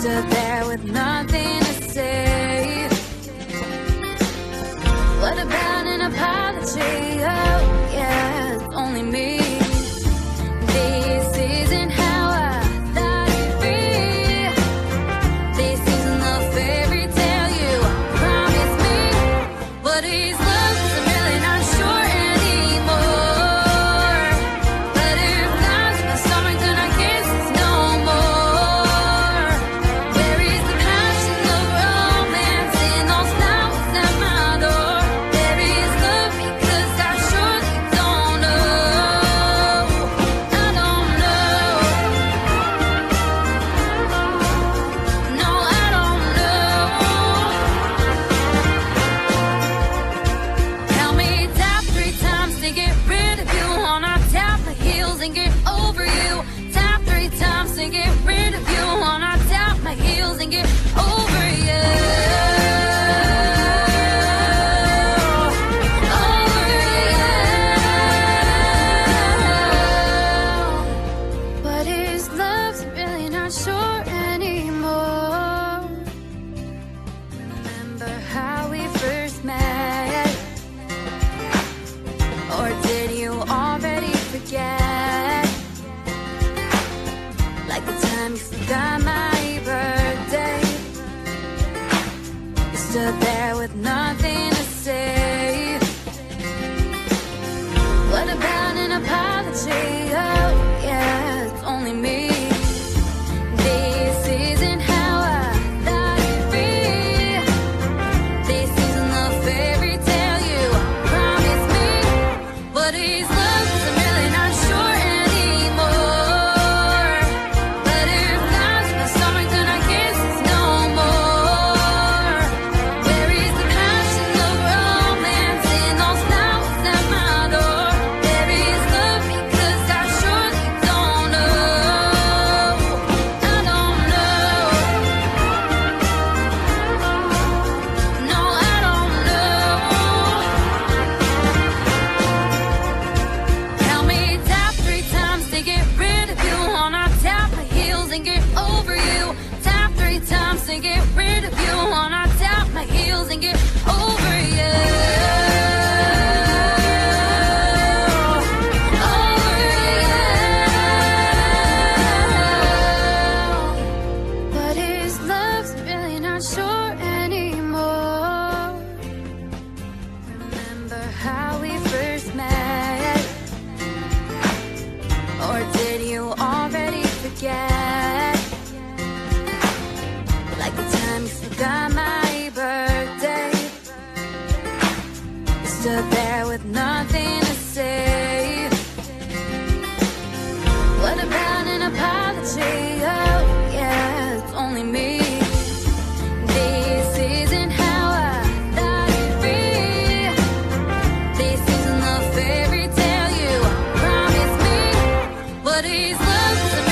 stood there with nothing to say. What about an apology? Amsterdam, my birthday. Yesterday. stood there with nothing to say. What about an apology? Oh, yeah, it's only me. This isn't how I thought it'd be. This isn't the fairy tale you promised me. What is love?